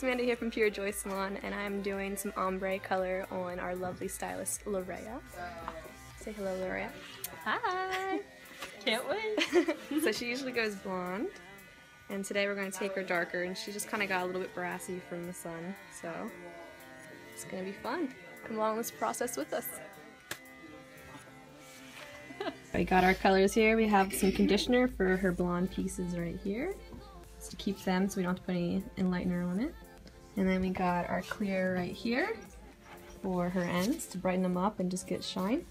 here from Pure Joy Salon and I'm doing some ombre color on our lovely stylist Lorea. Say hello Lorea. Hi! Can't wait! so she usually goes blonde and today we're going to take her darker and she just kind of got a little bit brassy from the sun so it's going to be fun. Come along this process with us. we got our colors here. We have some conditioner for her blonde pieces right here just to keep them so we don't have to put any enlightener on it. And then we got our clear right here for her ends to brighten them up and just get shine.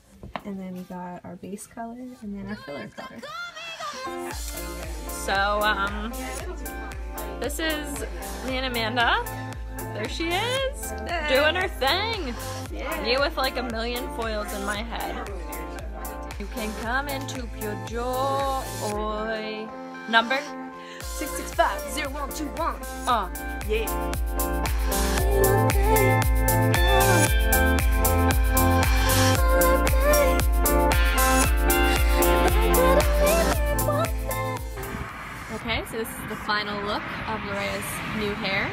And then we got our base color and then our filler color. So, um, this is me and Amanda. There she is, doing her thing. Me with like a million foils in my head. You can come into Pure Joy. Number 665-0121. Uh, yeah. Okay, so this is the final look of Lorea's new hair.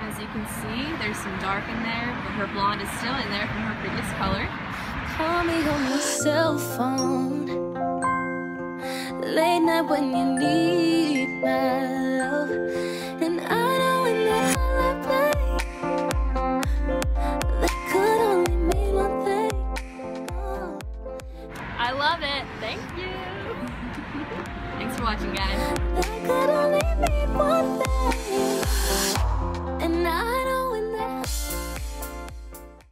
As you can see, there's some dark in there, but her blonde is still in there from her previous color. Call me on your cell phone Late night when you need my love And I know when that holiday That could only mean one thing oh. I love it. Thank you. Thanks for watching, guys.